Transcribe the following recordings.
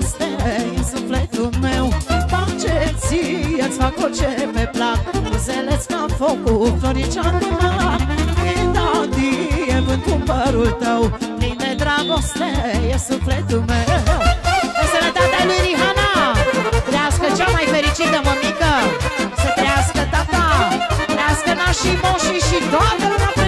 dragoste în sufletul meu. Pace ție-ți fac orice pe plac Buzele-ți ca focul, floricea mea Dadie, vânt cu părul tău Plin dragoste e sufletul meu. În sănătatea lui Rihana Trească cea mai fericită mămică. Să trească tata Trească nașii, moșii și toată lumea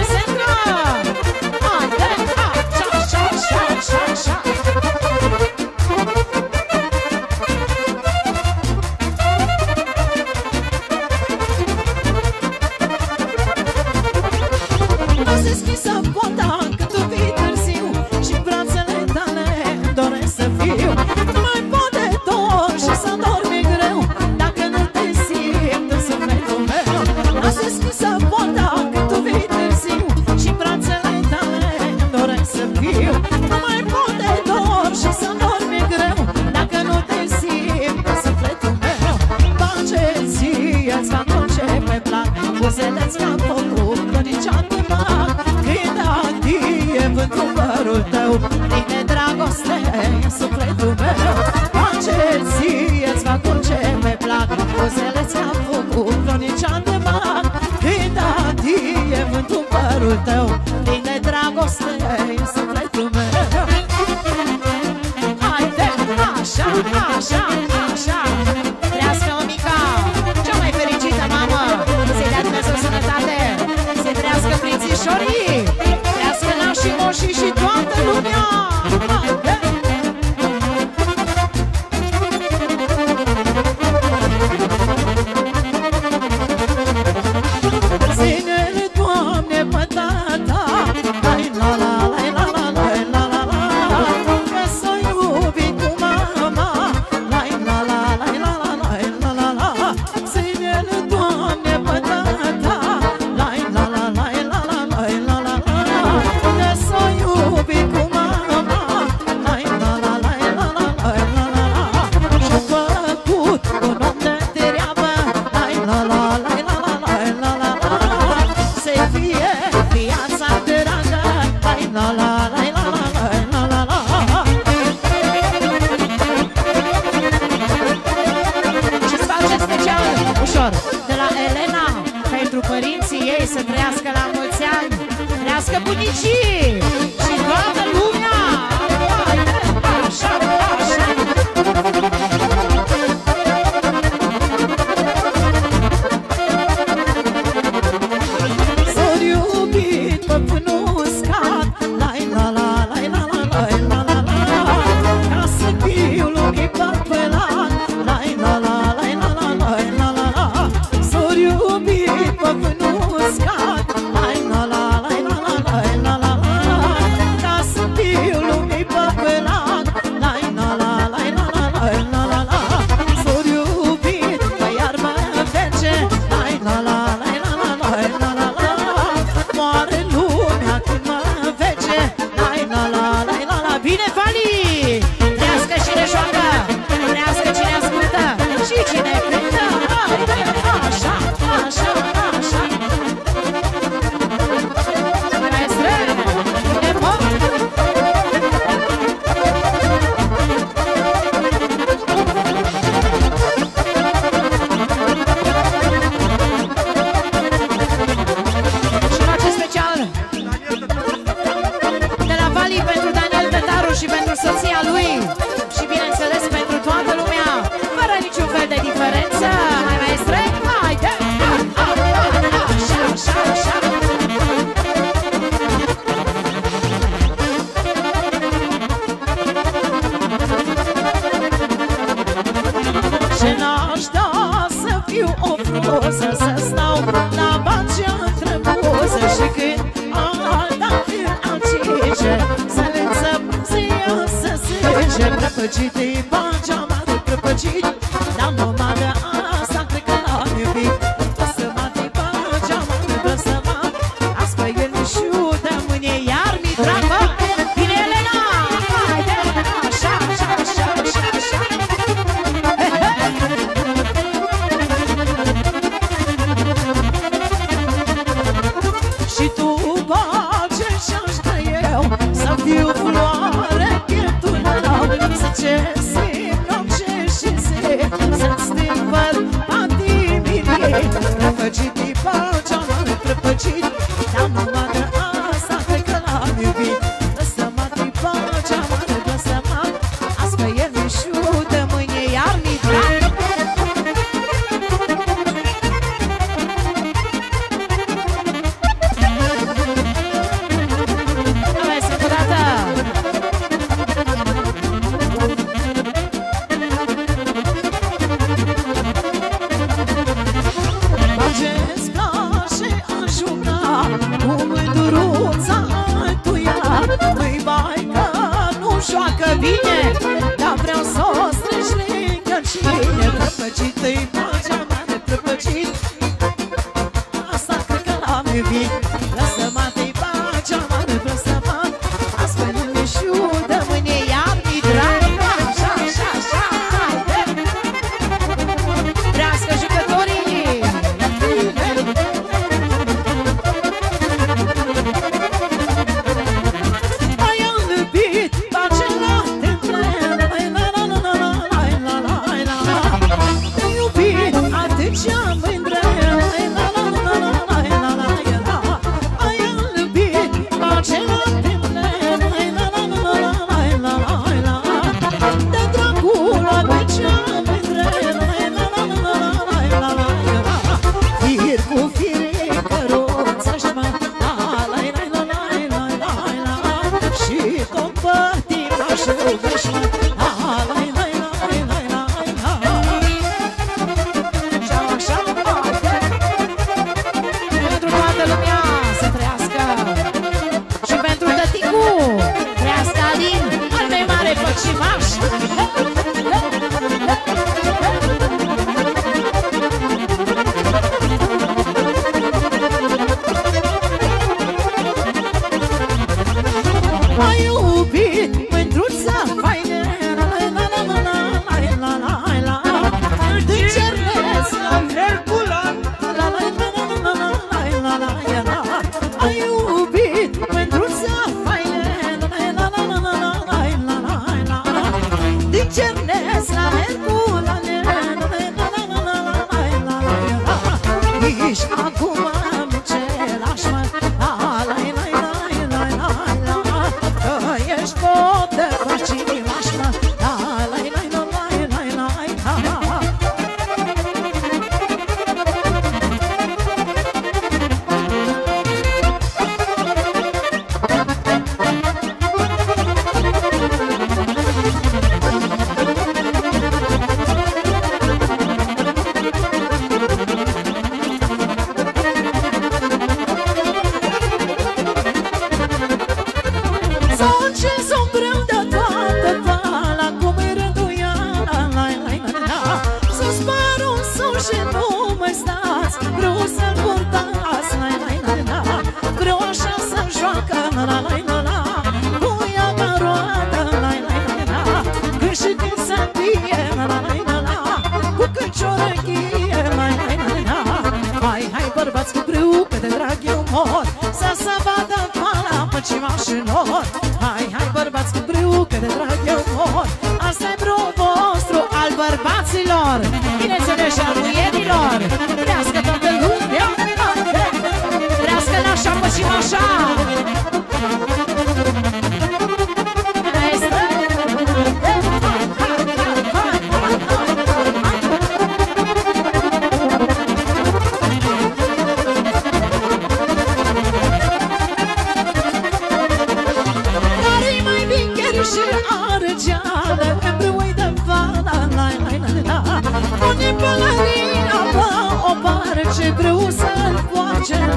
așa. Trească o mica, cea mai fericită mamă. Să-i dea Dumnezeu sănătate. Să trească prințișorii Trească nașii moșii și toată lumea.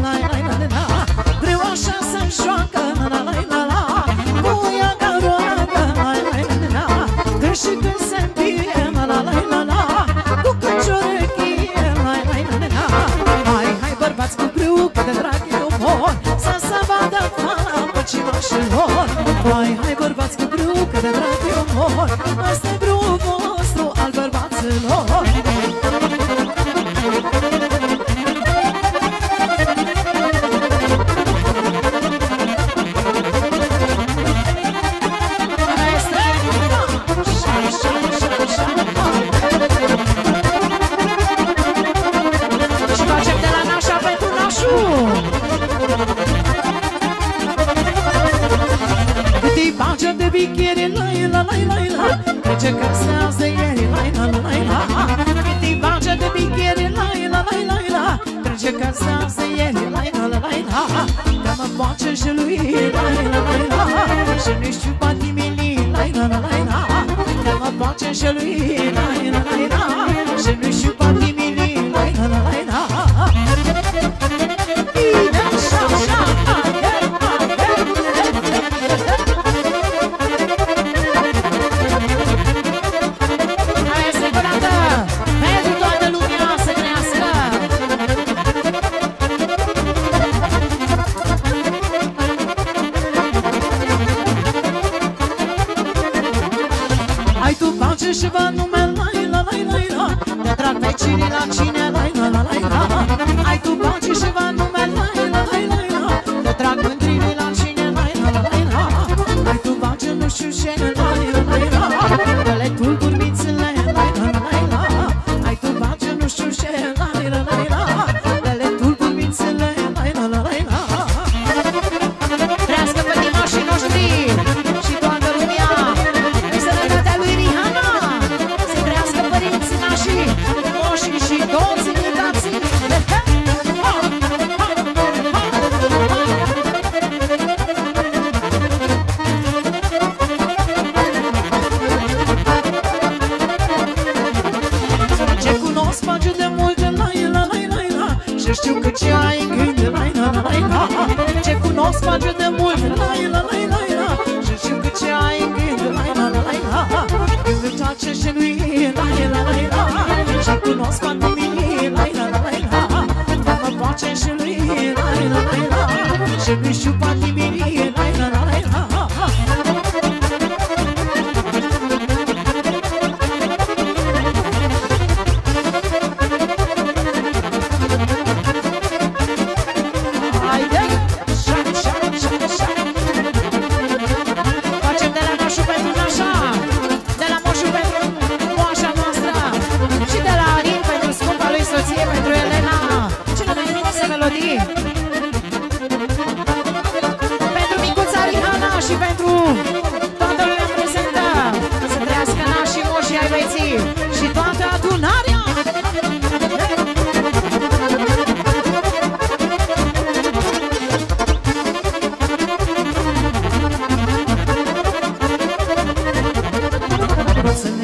Hai,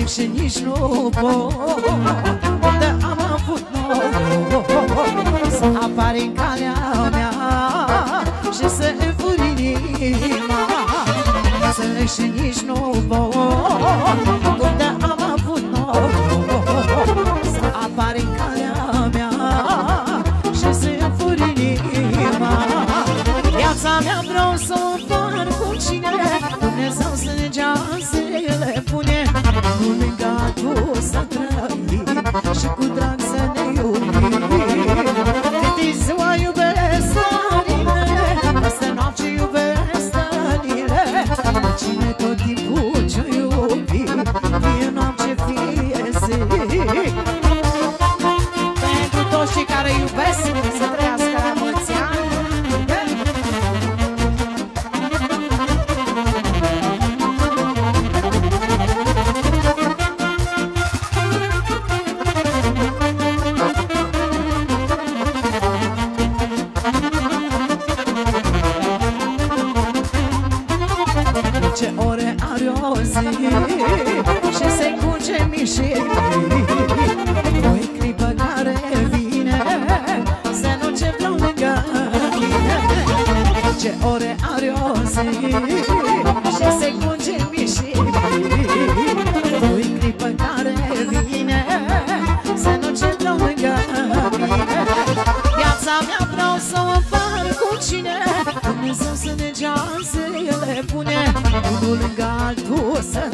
nimic și nici nu pot. Unde am avut noroc Să apare în calea mea Și să înfuri inima. Să și nici nu pot. chicuda Osa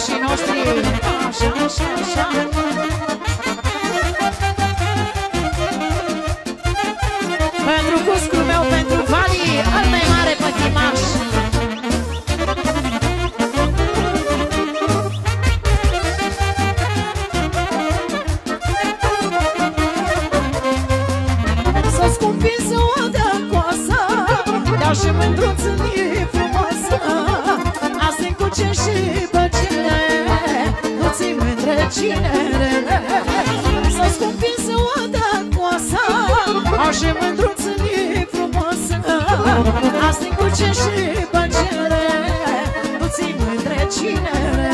nașii noștri Așa, așa, așa. și mândruțeni frumoasă. Azi cu culce și băgere Nu ții mândre cinere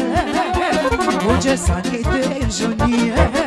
Buge să-i de jonie.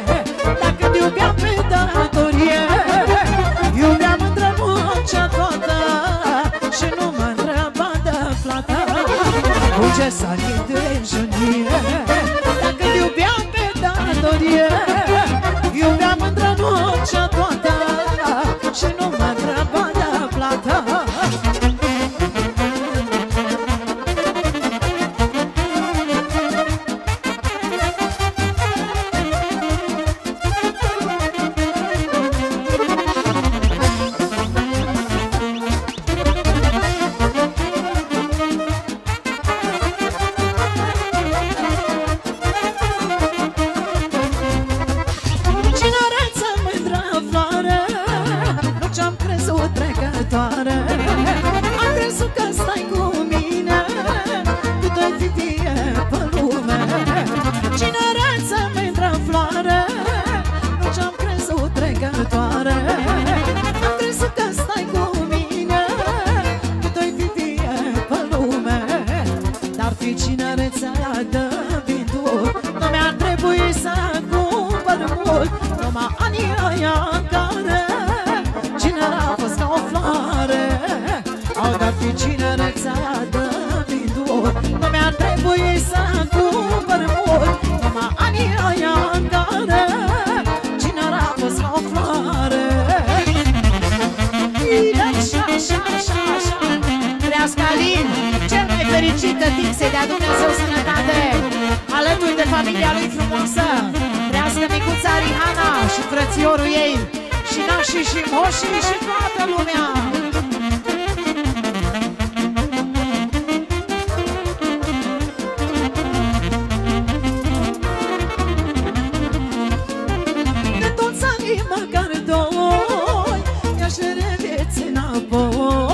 Atunci când o حتنبو